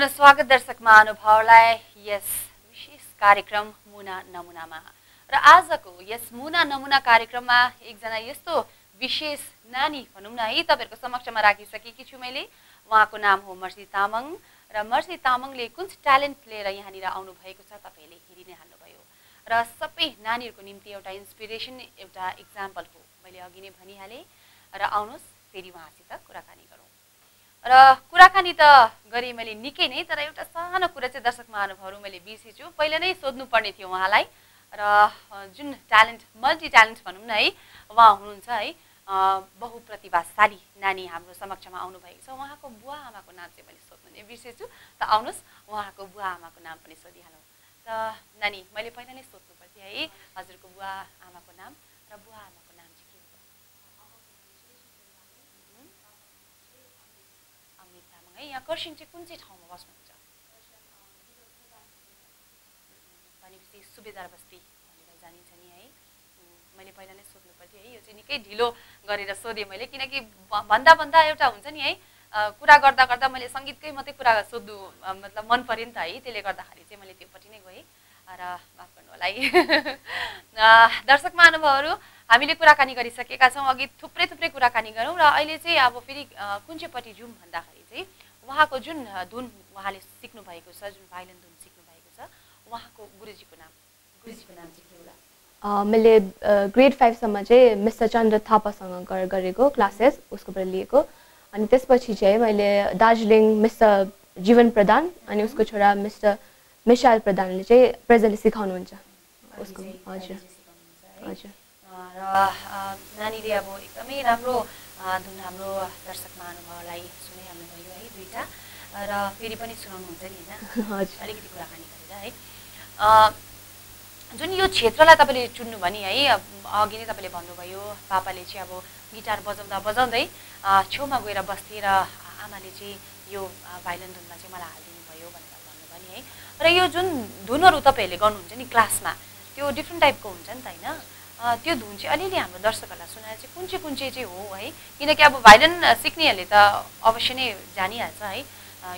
पुनः स्वागत दर्शक महानुभावलाई। यस विशेष कार्यक्रम मुना नमुनामा। र आजको यस मुना नमुना कार्यक्रममा एकजना यस्तो विशेष नानी भनौँ न है तपाईँहरूको समक्षमा राखिसकेकी छु मैले। उहाँको नाम हो मर्सी तामाङ। र मर्सी तामाङले कुन ट्यालेन्ट लिएर यहाँनिर आउनुभएको छ तपाईँले हेरि नै हाल्नुभयो। र सबै नानीहरूको निम्ति एउटा इन्सपिरेसन एउटा इक्जाम्पल हो। मैले अघि नै भनिहालेँ। र आउनुहोस् फेरि उहाँसित कुराकानी गरौँ। र कुराकानी त गरेँ मैले निकै नै तर एउटा सानो कुरा चाहिँ दर्शक महानुभावहरू मैले बिर्सेछु। पहिला नै सोध्नुपर्ने थियो उहाँलाई। र जुन ट्यालेन्ट मल्टी ट्यालेन्ट भनौँ न है उहाँ हुनुहुन्छ है बहुप्रतिभाशाली नानी हाम्रो समक्षमा आउनुभएको छ। उहाँको बुवा आमाको नाम चाहिँ मैले सोध्नु नै बिर्सेछु। त आउनुहोस् उहाँको बुवा आमाको नाम पनि सोधिहालौँ। त नानी मैले पहिला नै सोध्नु पर्थ्यो है हजुरको बुवा आमाको नाम र बुवा आमाको नाम चाहिँ के हो अमित तामाङ है यहाँ कर्सिङ चाहिँ कुन चाहिँ ठाउँमा बस्नुहुन्छ भनेपछि सुबेदार बस्ती भनेर जानिन्छ नि है मैले पहिला नै सोध्नु पर्थ्यो है यो चाहिँ निकै ढिलो गरेर सोधेँ मैले किनकि भन्दा भन्दा एउटा हुन्छ नि है कुरा गर्दा गर्दा मैले सङ्गीतकै मात्रै कुरा सोध्नु मतलब मन पऱ्यो नि त है त्यसले गर्दाखेरि चाहिँ मैले त्योपट्टि नै गएँ र माफ गर्नु होला है दर्शक महानुभावहरू हामीले कुराकानी गरिसकेका छौँ अघि थुप्रै थुप्रै कुराकानी गरौँ र अहिले चाहिँ अब फेरि कुन चाहिँपट्टि जाउँ भन्दाखेरि चाहिँ उहाँको जुन धुन उहाँले सिक्नु भएको छ जुन भाइलिन धुन सिक्नु भएको छ उहाँको गुरुजीको नाम गुरुजीको नाम चाहिँ के होला? मैले ग्रेड फाइभसम्म चाहिँ मिस्टर चन्द्र थापासँग गरेको क्लासेस उसकोबाट लिएको। अनि त्यसपछि चाहिँ मैले दार्जिलिङ मिस्टर जीवन प्रधान अनि उसको छोरा मिस्टर मिसाल प्रधानले चाहिँ प्रेजेन्टली सिकाउनुहुन्छ। उसको हजुर। हजुर। र नानीले अब एकदमै राम्रो धुन हाम्रो दर्शक महानुभावलाई सुनाइहाल्नु भयो है दुईवटा र फेरि पनि सुनाउनुहुन्छ नि होइन? अलिकति कुराकानी गरेर है। जुन यो क्षेत्रलाई तपाईँले चुन्नु भने है अघि नै तपाईँले भन्नुभयो पापाले चाहिँ अब गिटार बजाउँदा बजाउँदै छेउमा गएर बस्थे र आमाले चाहिँ यो भाइलन धुनमा चाहिँ मलाई हालिदिनु भयो भनेर भन्नुभयो नि है। र यो जुन धुनहरू तपाईँहरूले गर्नुहुन्छ नि क्लासमा त्यो डिफ्रेन्ट टाइपको हुन्छ नि त होइन? त्यो धुन चाहिँ अलिअलि हाम्रो दर्शकहरूलाई सुनाएर चाहिँ कुन चाहिँ कुन चाहिँ चाहिँ हो है? किनकि अब भाइलन सिक्नेहरूले त अवश्य नै जानिहाल्छ है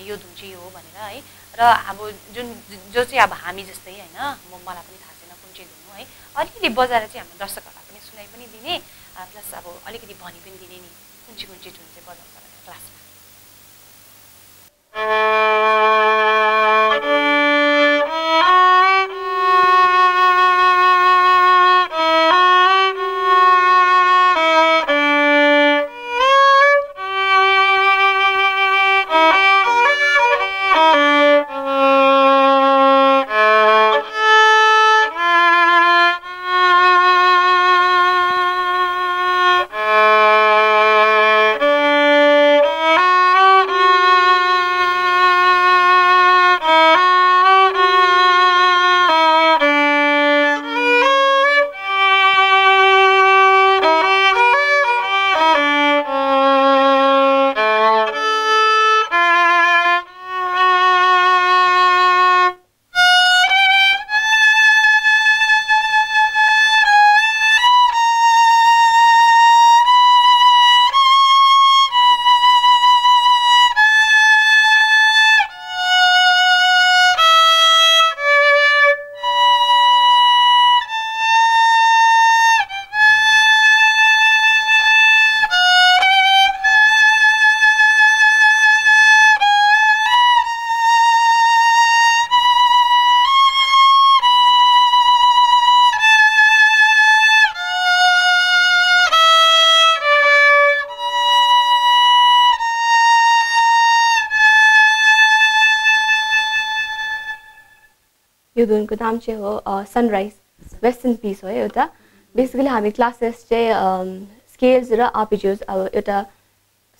यो धुन चाहिँ हो भनेर है? र अब जुन जो चाहिँ अब हामी जस्तै होइन म मलाई पनि थाहा छैन कुन चाहिँ धुन हो है? अलिकति बजाएर चाहिँ हाम्रो दर्शकहरूलाई पनि सुनाइ पनि दिने प्लस अब अलिकति भनि पनि दिने नि कुन चाहिँ कुन चाहिँ धुन चाहिँ बजाउँछ भनेर क्लासमा। यो धुनको नाम चाहिँ हो सनराइज वेस्टर्न पिस हो है एउटा। बेसिकली हामी क्लासेस चाहिँ स्केल्स र आर्पिजियोज अब एउटा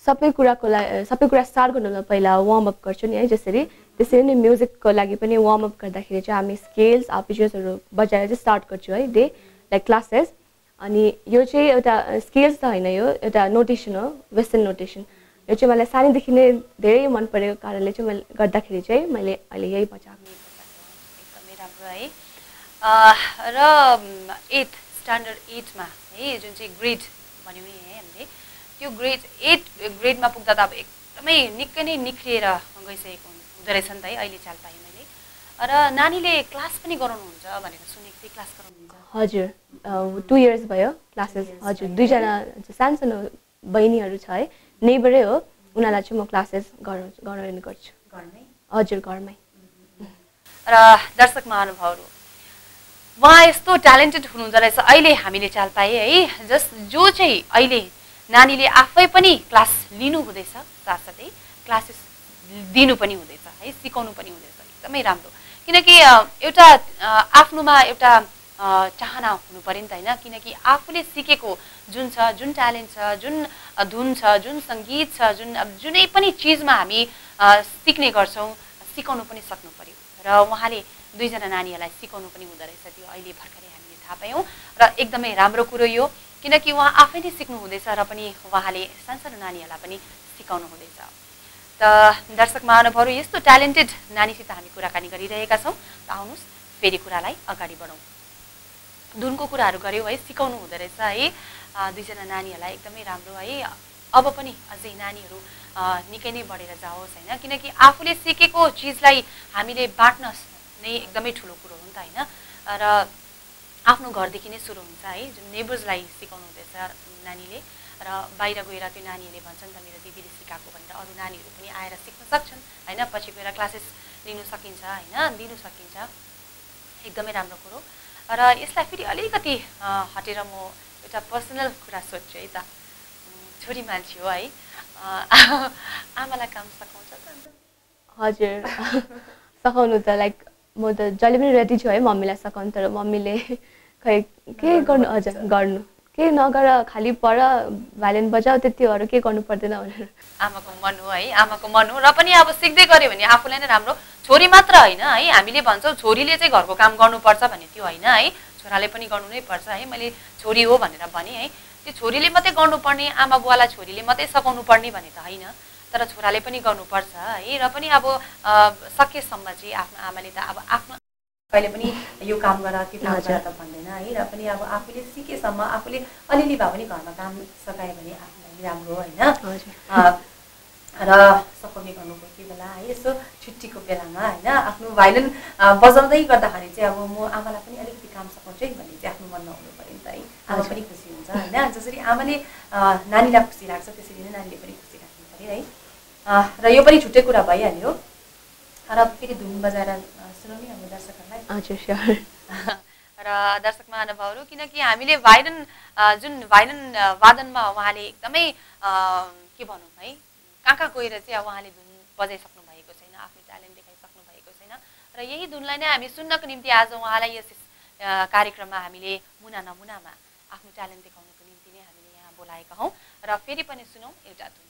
सबै कुराको लागि सबै कुरा स्टार्ट गर्नुलाई पहिला वार्मअप गर्छु नि है जसरी। त्यसरी नै म्युजिकको लागि पनि वार्मअप गर्दाखेरि चाहिँ हामी स्केल्स आर्पिजियोजहरू बजाएर चाहिँ स्टार्ट गर्छु है डे लाइक क्लासेस अनि यो चाहिँ एउटा स्केल्स त होइन यो एउटा नोटेसन हो वेस्टर्न नोटेसन यो चाहिँ मलाई सानैदेखि नै धेरै मन परेको कारणले चाहिँ मैले गर्दाखेरि चाहिँ मैले अहिले यही बजाएको। है। र एट स्ट्यान्डर्ड एटमा है जुन चाहिँ ग्रेड भन्यौँ नि है हामीले त्यो ग्रेड एट ग्रेडमा पुग्दा त अब एकदमै निकै नै निख्रिएर गइसकेको हुँदो रहेछ नि त है अहिले चाल पाएँ मैले। र नानीले क्लास पनि गराउनुहुन्छ भनेर सुनेको थिएँ क्लास गराउनुहुन्छ। हजुर टु इयर्स भयो क्लासेस हजुर दुईजना सानो सानो बहिनीहरू छ है नेबरै हो उनीहरूलाई चाहिँ म क्लासेस गराउ गराउने गर्छु। घरमै? हजुर घरमै। र दर्शक महानुभावहरू उहाँ यस्तो ट्यालेन्टेड हुनुहुँदो रहेछ अहिले हामीले चाल पाएँ है। जस जो चाहिँ अहिले नानीले आफै पनि क्लास लिनु हुँदैछ साथसाथै क्लासेस दिनु पनि हुँदैछ है सिकाउनु पनि हुँदैछ एकदमै राम्रो। किनकि एउटा आफ्नोमा एउटा चाहना हुनु पऱ्यो नि त होइन? किनकि आफूले सिकेको जुन छ जुन ट्यालेन्ट छ जुन धुन छ जुन सङ्गीत छ जुन अब जुनै पनि चिजमा हामी सिक्ने गर्छौँ सिकाउनु पनि सक्नु पऱ्यो। र उहाँले दुईजना नानीहरूलाई सिकाउनु पनि हुँदो रहेछ त्यो अहिले भर्खरै हामीले थाहा पायौँ। र एकदमै राम्रो कुरो यो किनकि उहाँ आफै नै सिक्नु हुँदैछ र पनि उहाँले सानसानो नानीहरूलाई पनि सिकाउनु हुँदैछ। त दर्शक महानुभावहरू यस्तो ट्यालेन्टेड नानीसित हामी कुराकानी गरिरहेका छौँ। त आउनुहोस् फेरि कुरालाई अगाडि बढौँ। धुनको कुराहरू गऱ्यौँ है सिकाउनु हुँदो रहेछ है। दुईजना नानीहरूलाई एकदमै राम्रो है। अब पनि अझै नानीहरू निकै नै बढेर जाओस् होइन। किनकि आफूले सिकेको चिजलाई हामीले बाँड्न नै एकदमै ठुलो कुरो हो नि त होइन। र आफ्नो घरदेखि नै सुरु हुन्छ है जुन नेबर्सलाई सिकाउनु हुँदैछ नानीले। र बाहिर गएर त्यो नानीहरूले भन्छन् त मेरो दिदीले सिकाएको भनेर अरू नानीहरू पनि आएर सिक्न सक्छन्। होइन पछि गएर क्लासेस लिनु सकिन्छ होइन दिनु सकिन्छ। एकदमै राम्रो कुरो। र यसलाई फेरि अलिकति हटेर म एउटा पर्सनल कुरा सोध्छु है त। छोरी मान्छे हो है आमालाई काम सघाउँछ? हजुर. सघाउनु त लाइक म त जहिले पनि रेडी छु है मम्मीलाई सघाउनु तर मम्मीले खै के गर्नु हजुर गर्नु के नगर खालि पढ भाइलिन बजाऊ त्यति हो अरू के गर्नु पर्दैन भनेर आमाको मन हो है आमाको मन हो र पनि अब सिक्दै गऱ्यो भने आफूलाई नै राम्रो छोरी मात्र होइन है हामीले भन्छौँ छोरीले चाहिँ घरको काम गर्नुपर्छ भने त्यो होइन है छोराले पनि गर्नु नै पर्छ है मैले छोरी हो भनेर भने है त्यो छोरीले मात्रै गर्नुपर्ने आमा बुवालाई छोरीले मात्रै सघाउनु पर्ने भने त होइन तर छोराले पनि गर्नुपर्छ है? र पनि अब सकेसम्म चाहिँ आफ्नो आमाले त अब आफ्नो कहिले पनि यो काम गर त्यो काम गर त भन्दैन है? र पनि अब आफूले सिकेसम्म आफूले अलिअलि भए पनि घरमा काम सकायो भने आफूलाई राम्रो होइन? र सघाउने गर्नु कोही बेला है यसो छुट्टीको बेलामा होइन आफ्नो भाइलिन अ, बजाउँदै गर्दाखेरि चाहिँ अब म आमालाई पनि अलिकति काम सघाउँछु है भन्ने चाहिँ आफ्नो मनमा हुनु पऱ्यो नि त है। आमा। पनि खुसी हुन्छ होइन जसरी आमाले नानीलाई खुसी राख्छ त्यसरी नै नानीले पनि खुसी राख्नु पऱ्यो है। र यो पनि छुट्टै कुरा भइहाल्यो। र फेरि धुन बजाएर अ, सुनाउने हाम्रो दर्शकहरूलाई। हजुर र दर्शक महानुभावहरू किनकि हामीले भाइरन अ, जुन भाइरन अ, वादनमा उहाँले एकदमै के भनौँ है कहाँ कहाँ गएर चाहिँ अब उहाँले धुन बजाइसक्नु भएको छैन आफ्नो ट्यालेन्ट देखाइसक्नु भएको छैन। र यही धुनलाई नै हामी सुन्नको निम्ति आज उहाँलाई यस कार्यक्रममा हामीले मुना नमुनामा आफ्नो ट्यालेन्ट देखाउनको निम्ति नै हामीले यहाँ बोलाएका हौँ। र फेरि पनि सुनौँ एउटा धुन।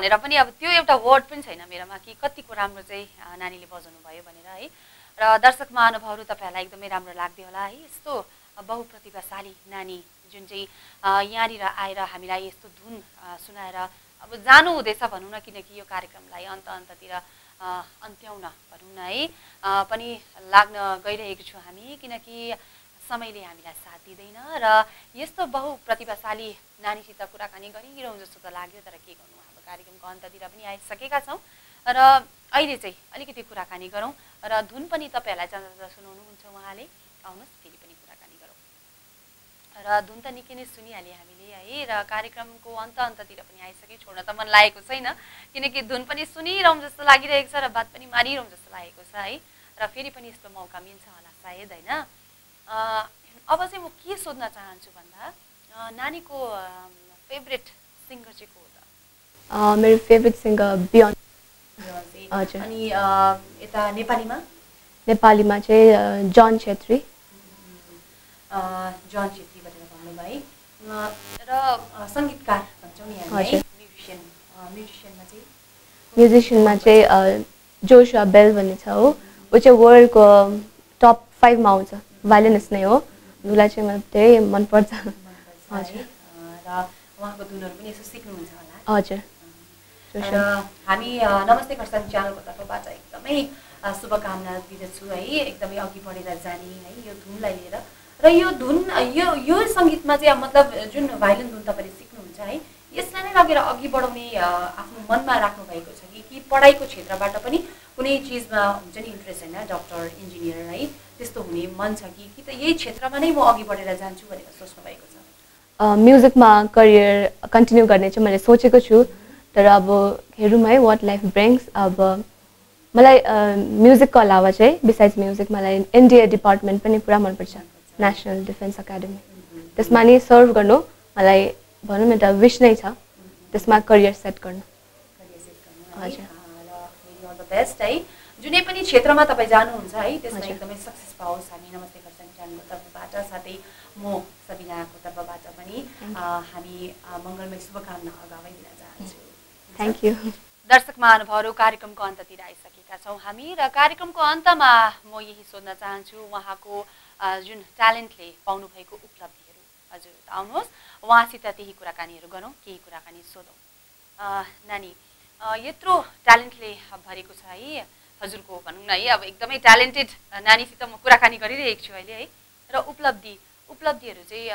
भनेर पनि अब त्यो एउटा वर्ड पनि छैन मेरोमा कि कतिको राम्रो चाहिँ नानीले बजाउनु भयो भनेर है। र दर्शक महानुभावहरू तपाईँहरूलाई एकदमै राम्रो लाग्दै होला है। यस्तो बहुप्रतिभाशाली नानी जुन चाहिँ यहाँनिर आएर हामीलाई यस्तो धुन सुनाएर अब जानु हुँदैछ भनौँ न किनकि यो कार्यक्रमलाई अन्त अन्ततिर अन्त्याउन भनौँ न है। पनि लाग्न गइरहेको छु हामी किनकि समयले हामीलाई साथ दिँदैन र यस्तो बहुप्रतिभाशाली नानीसित कुराकानी गरिरहँ जस्तो त लाग्यो तर के गर्नु अब? कार्यक्रमको अन्ततिर पनि आइसकेका छौँ। र अहिले चाहिँ अलिकति कुराकानी गरौँ र धुन पनि तपाईँहरूलाई जाँदा सुनाउनुहुन्छ उहाँले। आउनुहोस् फेरि पनि कुराकानी गरौँ। र धुन त निकै नै सुनिहालेँ हामीले है र कार्यक्रमको अन्त अन्ततिर पनि आइसक्यो छोड्न त मन लागेको छैन। किनकि धुन पनि सुनिरहँ जस्तो लागिरहेको छ र बात पनि मारिरहँ जस्तो लागेको छ है। र फेरि पनि यस्तो मौका मिल्छ होला सायद होइन? अब चाहिँ म के सोध्न चाहन्छु भन्दा नानीको फेभरेट सिङ्गर चाहिँ को हो? मेरो फेभरेट सिङ्गर बियोन्स हजुर। अनि यता नेपालीमा? नेपालीमा चाहिँ जन छेत्री जन छेत्री भनेर भन्नुभयो है। र सङ्गीतकार भन्छौँ नि हामी है। हजुर। म्युजिसियन। म्युजिसियनमा चाहिँ म्युजिसियनमा चाहिँ जोसुवा बेल भन्ने छ हो। ऊ चाहिँ वर्ल्डको टप फाइभमा आउँछ। भाइलिनिस्ट नै हो। उसलाई चाहिँ मलाई धेरै मनपर्छ। हजुर। र उहाँको धुनहरू पनि यसो सिक्नुहुन्छ होला। हजुर। र हामी नमस्ते खरसाङ च्यानलको तर्फबाट एकदमै शुभकामना दिँदछु है। एकदमै अघि बढेर जाने है यो धुनलाई लिएर। र यो धुन यो यो सङ्गीतमा चाहिँ मतलब जुन भाइलिन धुन तपाईँले सिक्नुहुन्छ है यसलाई नै लगेर अघि बढाउने आफ्नो मनमा राख्नु भएको छ कि कि पढाइको क्षेत्रबाट पनि कुनै चिजमा हुन्छ नि इन्ट्रेस्ट होइन डक्टर इन्जिनियर है त्यस्तो हुने मन छ कि कि त यही क्षेत्रमा नै म अघि बढेर जान्छु भनेर सोच्नु भएको छ। म्युजिकमा करियर कन्टिन्यू गर्ने चाहिँ मैले सोचेको छु। तर अब हेरौँ है वाट लाइफ ब्रिङ्स अब मलाई म्युजिकको अलावा चाहिँ बिसाइड्स म्युजिक मलाई एनडिए डिपार्टमेन्ट पनि पुरा मनपर्छ नेसनल डिफेन्स एकाडेमी त्यसमा नि सर्भ गर्नु मलाई भनौँ न एउटा विस नै छ त्यसमा करियर सेट गर्नु। हजुर। बेस्ट है। जुनै पनि क्षेत्रमा तपाईँ जानुहुन्छ है त्यसमा। एकदमै सक्सेस पाओस् हामी। नमस्ते खरसाङ च्यानलको तर्फबाट साथै म सबिनाको तर्फबाट पनि हामी मङ्गलमय शुभकामना थ्याङ्क यू दर्शक महानुभावहरू कार्यक्रमको अन्ततिर आइसकेका छौँ हामी र कार्यक्रमको अन्तमा म यही सोध्न चाहन्छु उहाँको जुन ट्यालेन्टले पाउनुभएको उपलब्धिहरू। हजुर आउनुहोस्। उहाँसित त्यही कुराकानीहरू गरौँ केही कुराकानी सोधौँ। नानी यत्रो ट्यालेन्टले भरेको छ है? हजुरको भनौँ न है अब एकदमै ट्यालेन्टेड नानीसित म कुराकानी गरिरहेको छु अहिले है। र उपलब्धि उपलब्धिहरू चाहिँ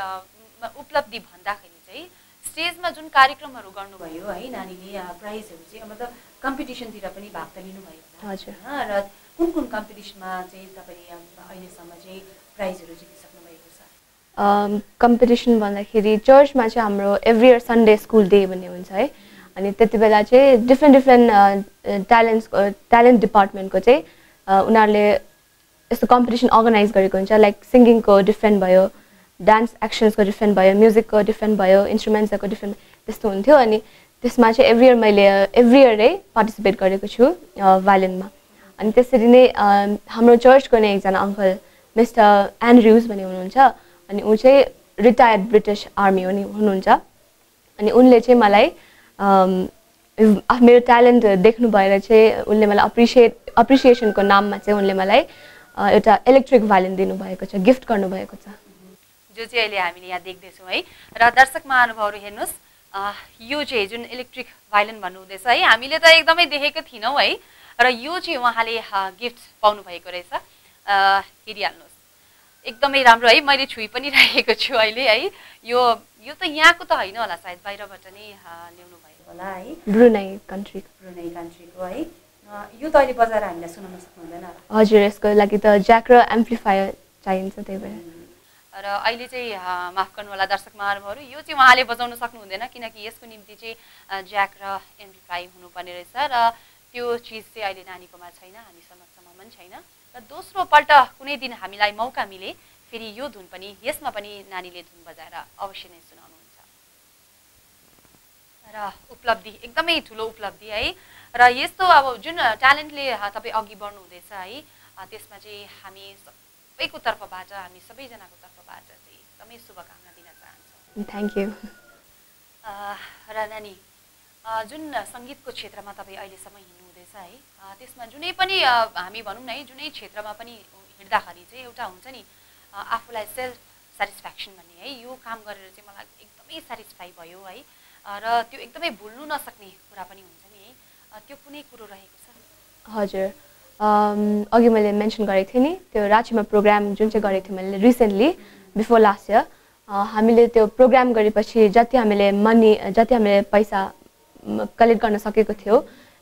उपलब्धि भन्दाखेरि चाहिँ स्टेजमा जुन कार्यक्रमहरू गर्नुभयो है नानीले प्राइजहरू चाहिँ मतलब कम्पिटिसनतिर पनि भाग त लिनुभयो हजुर। र कुन कुन कम्पिटिसनमा चाहिँ तपाईँले अहिलेसम्म चाहिँ प्राइजहरू जितिसक्नु भएको छ? कम्पिटिसन भन्दाखेरि चर्चमा चाहिँ हाम्रो every year Sunday school day भन्ने हुन्छ है। अनि त्यति बेला चाहिँ डिफ्रेन्ट डिफ्रेन्ट ट्यालेन्ट्स ट्यालेन्ट डिपार्टमेन्टको चाहिँ उनीहरूले यस्तो कम्पिटिसन अर्गनाइज गरेको हुन्छ लाइक सिङ्गिङको डिफ्रेन्ट भयो। डान्स एक्सन्सको डिफ्रेन्ट भयो म्युजिकको डिफ्रेन्ट भयो इन्स्ट्रुमेन्ट्सहरूको डिफ्रेन्ट त्यस्तो हुन्थ्यो अनि त्यसमा चाहिँ एभ्री इयर मैले एभ्री इयरै पार्टिसिपेट गरेको छु भायोलिनमा अनि त्यसरी नै हाम्रो चर्चको नै एकजना अङ्कल मिस्टर एन्ड्रुज भन्ने हुनुहुन्छ अनि ऊ चाहिँ रिटायर्ड ब्रिटिस आर्मी हो नि हुनुहुन्छ अनि उनले चाहिँ मलाई मेरो ट्यालेन्ट देख्नु भएर चाहिँ उनले मलाई अप्रिसिएट अप्रिसिएसनको नाममा चाहिँ उनले मलाई एउटा इलेक्ट्रिक भायोलिन दिनुभएको छ गिफ्ट गर्नुभएको छ जो चाहिँ अहिले हामीले यहाँ देख्दैछौँ है र दर्शक महानुभावहरू हेर्नुहोस् यो चाहिँ जुन इलेक्ट्रिक भाइलिन भन्नुहुँदैछ है हामीले त एकदमै देखेको थिएनौँ है र यो चाहिँ उहाँले गिफ्ट पाउनुभएको रहेछ। हेरिहाल्नुहोस्। एकदमै राम्रो है मैले छुई पनि राखेको छु अहिले है यो यो त यहाँको त होइन होला सायद बाहिरबाट नै ल्याउनु भएको होला है। ब्रुनाई कन्ट्री ब्रुनै कन्ट्रीको है। यो त अहिले बजाएर हामीलाई सुनाउन सक्नुहुँदैन होला। हजुर यसको लागि त ज्याक र एम्प्लिफायर चाहिन्छ त्यही भएर। र अहिले चाहिँ माफ गर्नु होला दर्शक महानुभावहरू यो चाहिँ उहाँले बजाउन सक्नुहुँदैन किनकि यसको निम्ति चाहिँ ज्याक र एम्प्लिफाई हुनुपर्ने रहेछ र त्यो चिज चाहिँ अहिले नानीकोमा छैन हामी समक्षमा पनि छैन। र दोस्रो पल्ट कुनै दिन हामीलाई मौका मिले फेरि यो धुन पनि यसमा पनि नानीले धुन बजाएर अवश्य नै सुनाउनुहुन्छ। र उपलब्धि एकदमै ठुलो उपलब्धि है। र यस्तो अब जुन ट्यालेन्टले तपाईँ अघि बढ्नु हुँदैछ है त्यसमा चाहिँ हामी सबैको तर्फबाट हामी सबैजनाको तर्फबाट चाहिँ एकदमै शुभकामना दिन चाहन्छौँ। थ्याङ्क यू र नानी जुन सङ्गीतको क्षेत्रमा तपाईँ अहिलेसम्म हिँड्नुहुँदैछ है त्यसमा जुनै पनि हामी भनौँ न है जुनै क्षेत्रमा पनि हिँड्दाखेरि चाहिँ एउटा हुन्छ नि आफूलाई सेल्फ सेटिस्फ्याक्सन भन्ने है यो काम गरेर चाहिँ मलाई एकदमै सेटिस्फाई भयो है। र त्यो एकदमै भुल्नु नसक्ने कुरा पनि हुन्छ नि है। त्यो कुनै कुरो रहेको छ? हजुर। अघि मैले मेन्सन गरेको थिएँ नि त्यो राँचीमा प्रोग्राम जुन चाहिँ गरेको थिएँ मैले रिसेन्टली बिफोर लास्ट इयर हामीले त्यो प्रोग्राम गरेपछि जति हामीले मनी जति हामीले पैसा कलेक्ट गर्न सकेको थियो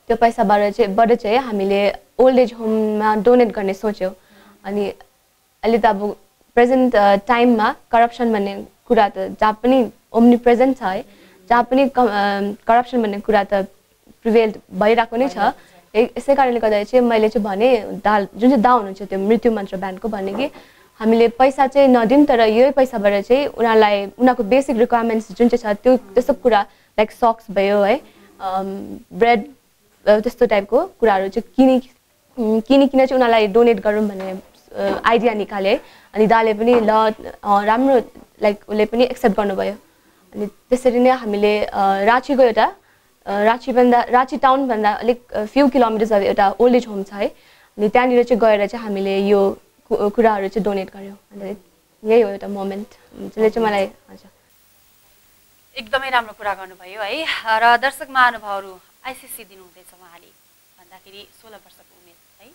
त्यो पैसाबाट चाहिँ बाट चाहिँ हामीले ओल्ड एज होममा डोनेट गर्ने सोच्यौँ। अनि अहिले त अब प्रेजेन्ट टाइममा करप्सन भन्ने कुरा त जहाँ पनि ओम्नी प्रेजेन्ट छ है जहाँ पनि करप्सन भन्ने कुरा त प्रिभेल भइरहेको नै छ। यसै कारणले गर्दाखेरि चाहिँ मैले चाहिँ भने दा जुन चाहिँ दा हुनुहुन्छ त्यो मृत्यु मन्त्र ब्यान्डको भने कि हामीले पैसा चाहिँ नदिउँ तर यही पैसाबाट चाहिँ उनीहरूलाई उनीहरूको बेसिक रिक्वायरमेन्ट्स जुन चाहिँ छ त्यो त्यस्तो कुरा लाइक सक्स भयो है ब्रेड त्यस्तो टाइपको कुराहरू चाहिँ किनि किनिकन चाहिँ उनीहरूलाई डोनेट गरौँ भन्ने आइडिया निकालेँ अनि दाले पनि ल राम्रो लाइक उसले पनि एक्सेप्ट गर्नुभयो। अनि त्यसरी नै हामीले राँचीको एउटा राँचीभन्दा राँची टाउनभन्दा अलिक फ्यु किलोमिटर्स अब एउटा ओल्ड एज होम छ है। अनि त्यहाँनिर चाहिँ गएर चाहिँ हामीले यो कुराहरू चाहिँ डोनेट गऱ्यौँ। यही हो एउटा मोमेन्ट जसले चाहिँ मलाई हजुर। एकदमै राम्रो कुरा गर्नुभयो है। र दर्शक महानुभावहरू आइसिसी दिनुहुँदैछ उहाँले। भन्दाखेरि सोह्र वर्षको उमेर है।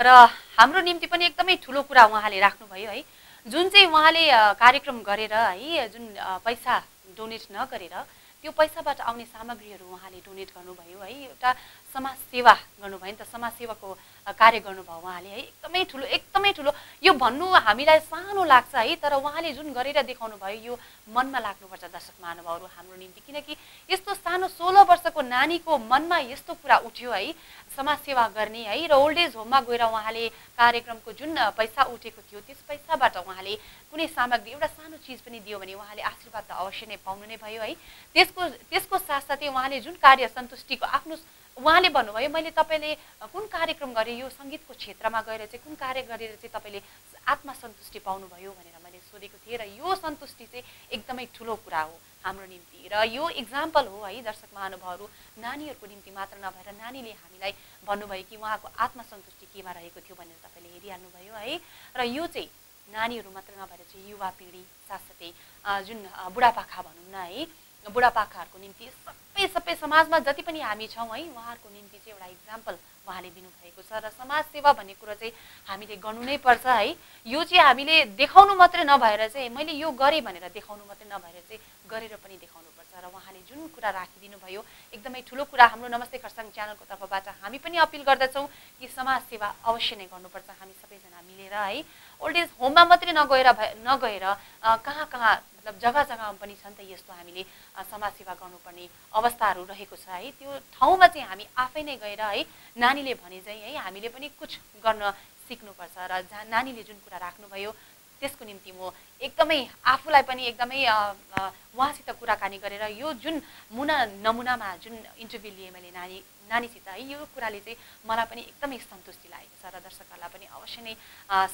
र हाम्रो निम्ति पनि एकदमै ठुलो कुरा उहाँले राख्नुभयो है। जुन चाहिँ उहाँले कार्यक्रम गरेर है जुन पैसा डोनेट नगरेर त्यो पैसाबाट आउने सामग्रीहरू उहाँले डोनेट गर्नुभयो है। एउटा समाज सेवा गर्नुभयो नि त। समाज सेवाको अ, कार्य गर्नुभयो उहाँले है। एकदमै ठुलो एकदमै ठुलो। यो भन्नु हामीलाई सानो लाग्छ है। तर उहाँले जुन गरेर देखाउनु भयो यो मनमा लाग्नुपर्छ दर्शक महानुभावहरू हाम्रो निम्ति। किनकि यस्तो सानो सोह्र वर्षको नानीको मनमा यस्तो कुरा उठ्यो है। समाज सेवा गर्ने है? र ओल्ड एज होममा गएर उहाँले कार्यक्रमको जुन पैसा उठेको थियो त्यस पैसाबाट उहाँले कुनै सामग्री एउटा सानो चिज पनि दियो भने उहाँले आशीर्वाद त अवश्य नै पाउनु नै भयो है? त्यसको त्यसको साथसाथै उहाँले जुन कार्य सन्तुष्टिको आफ्नो उहाँले भन्नुभयो मैले तपाईँले कुन कार्यक्रम गरेँ यो सङ्गीतको क्षेत्रमा गएर चाहिँ कुन कार्य गरेर चाहिँ तपाईँले आत्मसन्तुष्टि पाउनुभयो? भनेर सोधेको थिएँ र यो सन्तुष्टि चाहिँ एकदमै ठुलो कुरा हो हाम्रो निम्ति। र यो इक्जाम्पल हो है दर्शक महानुभावहरू नानीहरूको निम्ति मात्र नभएर नानीले हामीलाई भन्नुभयो कि उहाँको आत्मसन्तुष्टि केमा रहेको थियो भनेर तपाईँले हेरिहाल्नुभयो है। र यो चाहिँ नानीहरू मात्र नभएर चाहिँ युवा पिँढी साथसाथै जुन बुढापाका भनौँ न है बुढापाकाहरूको निम्ति सबै सबै समाजमा जति पनि हामी छौँ है उहाँहरूको निम्ति चाहिँ एउटा इक्जाम्पल उहाँले दिनुभएको छ र समाज सेवा भन्ने कुरो चाहिँ हामीले गर्नु नै पर्छ है। यो चाहिँ हामीले देखाउनु मात्रै नभएर चाहिँ मैले यो गरेँ भनेर देखाउनु मात्रै नभएर चाहिँ गरेर पनि देखाउनुपर्छ र उहाँले जुन कुरा राखिदिनु भयो एकदमै ठुलो कुरा हाम्रो नमस्ते खरसाङ च्यानलको तर्फबाट हामी पनि अपिल गर्दछौँ कि समाज सेवा अवश्य नै गर्नुपर्छ। हामी सबैजना मिलेर है। ओल्ड एज होममा मात्रै नगएर भए- नगएर कहाँ कहाँ मतलब जग्गा जग्गामा पनि छन् त यस्तो हामीले अ, समाज सेवा गर्नुपर्ने अवस्थाहरू रहेको छ है। त्यो ठाउँमा चाहिँ हामी आफै नै गएर है नानीले भने चाहिँ है हामीले पनि कुछ गर्न सिक्नुपर्छ र जहाँ नानीले जुन कुरा राख्नुभयो त्यसको निम्ति म एकदमै आफूलाई पनि एकदमै उहाँसित कुराकानी गरेर यो जुन मुना नमुनामा जुन इन्टरभ्यू लिएँ मैले नानी नानीसित है यो कुराले चाहिँ मलाई पनि एकदमै सन्तुष्टि लागेको छ र दर्शकहरूलाई पनि अवश्य नै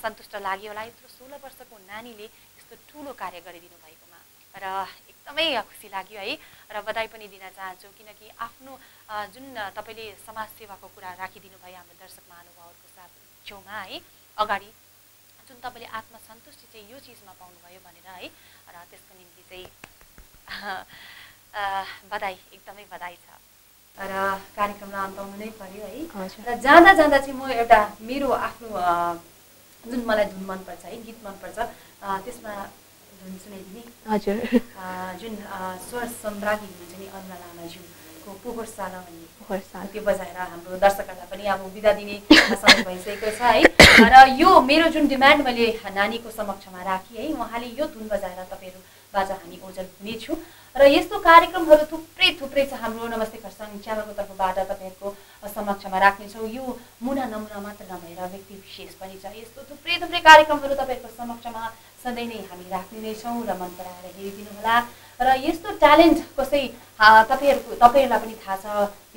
सन्तुष्ट लाग्यो होला। यत्रो सोह्र वर्षको नानीले यस्तो ठुलो कार्य गरिदिनु भएकोमा। र एकदमै खुसी लाग्यो है र बधाई पनि दिन चाहन्छु। किनकि आफ्नो जुन तपाईँले समाज सेवाको कुरा राखिदिनु भयो हाम्रो दर्शक महानुभावहरूको साथ छेउमा है अगाडि जुन तपाईँले आत्मसन्तुष्टि चाहिँ यो चिजमा पाउनुभयो भनेर है र त्यसको निम्ति चाहिँ बधाई एकदमै बधाई छ। र कार्यक्रमलाई अन्ताउनु नै पर्यो है। र जाँदा जाँदा चाहिँ म एउटा मेरो आफ्नो जुन मलाई धुन मनपर्छ है गीत मनपर्छ त्यसमा धुन सुनाइदिने हजुर जुन स्वर सम्राज्ञी हुनुहुन्छ नि अरुणा लामाज्यूको पोहोर साला भन्ने। हर साल त्यो बजाएर हाम्रो दर्शकहरूलाई पनि अब बिदा दिने समय भइसकेको छ है। र यो मेरो जुन डिमान्ड मैले नानीको समक्षमा राखेँ है उहाँले यो धुन बजाएर तपाईँहरू बाजा हामी ओजल हुनेछु। र यस्तो कार्यक्रमहरू थुप्रै थुप्रै छ। हाम्रो नमस्ते खरसाङ च्यानलको तर्फबाट तपाईँहरूको समक्षमा राख्नेछौँ। यो मुना नमुना मात्र नभएर व्यक्ति विशेष पनि छ। यस्तो थुप्रै थुप्रै कार्यक्रमहरू तपाईँहरूको समक्षमा सधैँ नै हामी राख्ने नै छौँ र मन पराएर हेरिदिनु होला। र यस्तो ट्यालेन्ट कसै तपाईँहरूको तपाईँहरूलाई पनि थाहा छ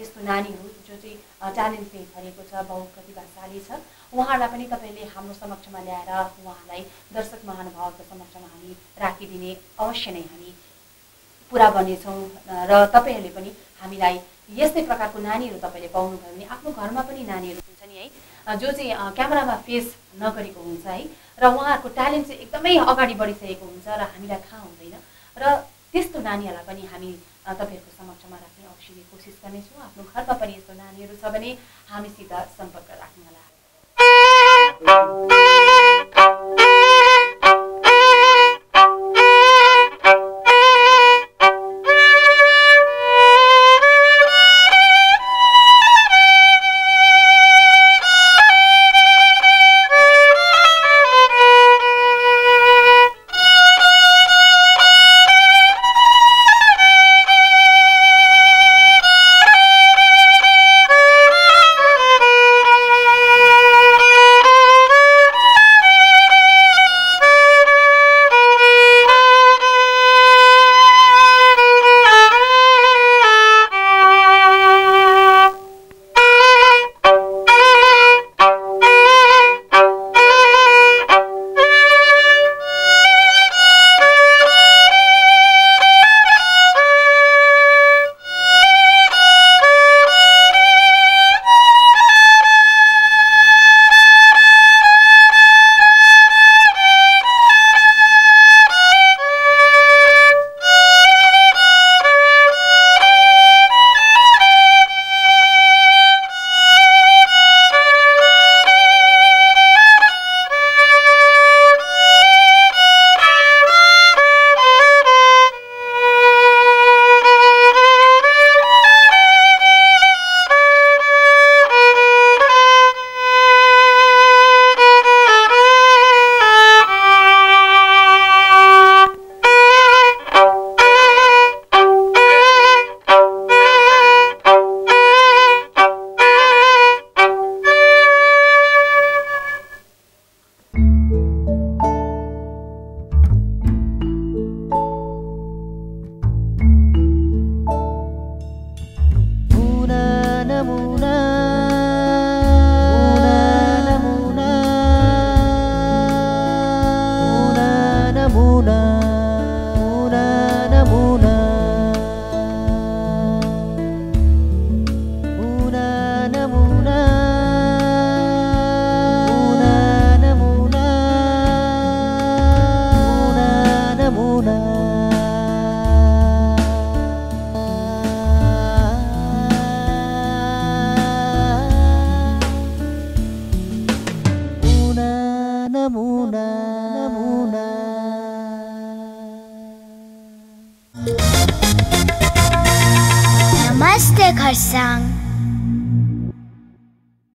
यस्तो नानीहरू जो चाहिँ ट्यालेन्टले भरिएको छ बहु प्रतिभाशाली छ उहाँहरूलाई पनि तपाईँले हाम्रो समक्षमा ल्याएर उहाँलाई दर्शक महानुभावको समक्षमा हामी राखिदिने अवश्य नै हामी पुरा बनेछौँ र तपाईँहरूले पनि हामीलाई यस्तै प्रकारको नानीहरू तपाईँले पाउनुभयो भने आफ्नो घरमा पनि नानीहरू हुन्छ नि है। जो चाहिँ क्यामेरामा फेस नगरेको हुन्छ है र उहाँहरूको ट्यालेन्ट चाहिँ एकदमै अगाडि बढिसकेको हुन्छ र हामीलाई थाहा हुँदैन। र त्यस्तो नानीहरूलाई पनि हामी तपाईँहरूको समक्षमा राख्ने अवश्य कोसिस गर्नेछौँ। आफ्नो घरमा पनि यस्तो नानीहरू छ भने हामीसित सम्पर्क राख्नुहोला।